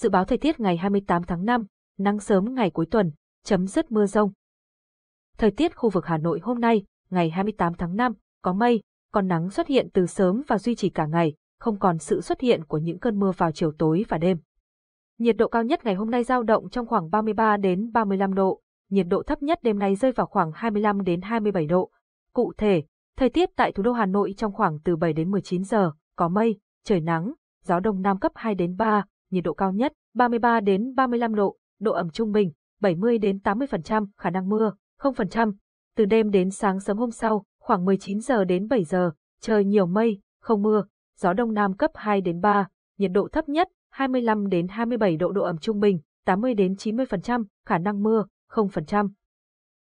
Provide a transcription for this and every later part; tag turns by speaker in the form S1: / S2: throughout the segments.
S1: Dự báo thời tiết ngày 28 tháng 5, nắng sớm ngày cuối tuần, chấm dứt mưa rông. Thời tiết khu vực Hà Nội hôm nay, ngày 28 tháng 5, có mây, còn nắng xuất hiện từ sớm và duy trì cả ngày, không còn sự xuất hiện của những cơn mưa vào chiều tối và đêm. Nhiệt độ cao nhất ngày hôm nay dao động trong khoảng 33 đến 35 độ, nhiệt độ thấp nhất đêm nay rơi vào khoảng 25 đến 27 độ. Cụ thể, thời tiết tại thủ đô Hà Nội trong khoảng từ 7 đến 19 giờ, có mây, trời nắng, gió đông nam cấp 2 đến 3, nhiệt độ cao nhất 33 đến 35 độ, độ ẩm trung bình 70 đến 80%, khả năng mưa 0%. Từ đêm đến sáng sớm hôm sau, khoảng 19 giờ đến 7 giờ, trời nhiều mây, không mưa, gió đông nam cấp 2 đến 3, nhiệt độ thấp nhất 25 đến 27 độ độ ẩm trung bình, 80 đến 90%, khả năng mưa 0%.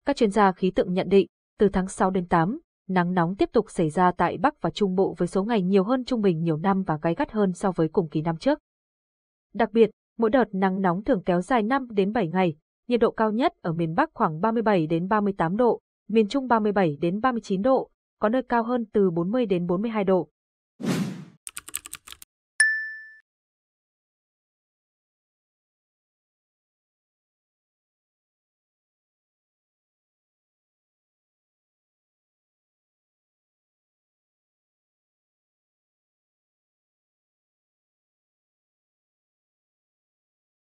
S1: Các chuyên gia khí tượng nhận định, từ tháng 6 đến 8, nắng nóng tiếp tục xảy ra tại Bắc và Trung Bộ với số ngày nhiều hơn trung bình nhiều năm và gay gắt hơn so với cùng kỳ năm trước. Đặc biệt, mỗi đợt nắng nóng thường kéo dài 5 đến 7 ngày, nhiệt độ cao nhất ở miền Bắc khoảng 37 đến 38 độ, miền Trung 37 đến 39 độ, có nơi cao hơn từ 40 đến 42 độ.